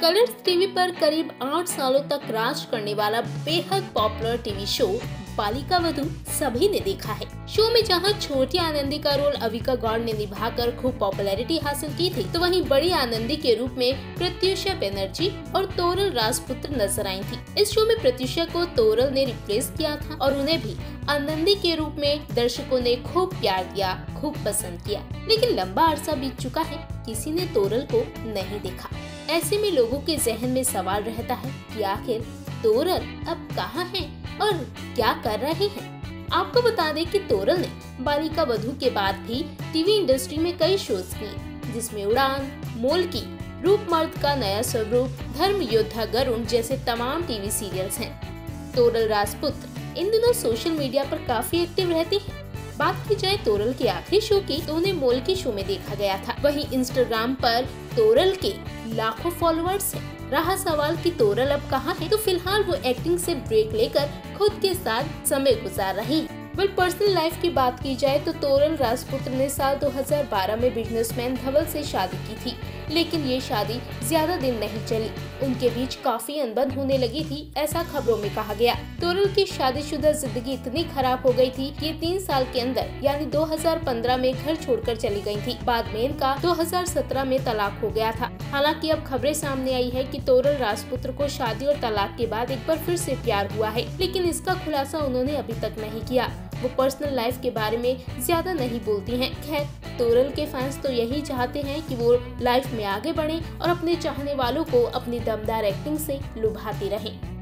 Colors TV पर करीब आठ सालों तक राज करने वाला बेहद पॉपुलर टीवी शो बालिका वधु सभी ने देखा है। शो में जहाँ छोटी आनंदी का रोल अविका गौड़ ने निभाकर खूब पॉपुलैरिटी हासिल की थी तो वहीं बड़ी आनंदी के रूप में प्रत्युषा बनर्जी और तोरल राजपुत्र नज़र आई थी। इस शो में प्रत्युषा को तोरल ने रिप्लेस किया था और उन्हें भी आनंदी के रूप में दर्शकों ने खूब प्यार दिया, खूब पसंद किया। लेकिन लंबा अरसा बीत चुका है, किसी ने तोरल को नहीं देखा। ऐसे में लोगों के जहन में सवाल रहता है कि आखिर तोरल अब कहाँ है और क्या कर रहे हैं? आपको बता दें कि तोरल ने बालिका वधु के बाद भी टीवी इंडस्ट्री में कई शोज़ किए, जिसमें उड़ान मोल की रूप मर्द का नया स्वरूप, धर्म योद्धा गरुण जैसे तमाम टीवी सीरियल्स हैं। तोरल राजपुत्र इन दिनों सोशल मीडिया पर काफ़ी एक्टिव रहती हैं। बात की जाए तोरल के आखिरी शो की तो उन्हें मोल के शो में देखा गया था वहीं इंस्टाग्राम पर तोरल के लाखों फॉलोअर्स हैं। रहा सवाल कि तोरल अब कहाँ है तो फ़िलहाल वो एक्टिंग से ब्रेक लेकर खुद के साथ समय गुजार रही है वेल पर्सनल लाइफ की बात की जाए तो तोरल राजपुत्र ने साल 2012 में बिजनेसमैन धवल से शादी की थी, लेकिन ये शादी ज़्यादा दिन नहीं चली। उनके बीच काफ़ी अनबन होने लगी थी, ऐसा खबरों में कहा गया। तोरल की शादीशुदा ज़िंदगी इतनी खराब हो गई थी कि तीन साल के अंदर, यानी 2015 में घर छोड़कर चली गई थी। बाद में इनका 2017 में तलाक हो गया था। हालाँकि अब खबरें सामने आई है कि तोरल राजपुत्र को शादी और तलाक के बाद एक बार फिर से प्यार हुआ है, लेकिन इसका खुलासा उन्होंने अभी तक नहीं किया। वो पर्सनल लाइफ के बारे में ज़्यादा नहीं बोलती हैं। खैर, तोरल के फैंस तो यही चाहते हैं कि वो लाइफ में आगे बढ़े और अपने चाहने वालों को अपनी दमदार एक्टिंग से लुभाती रहें।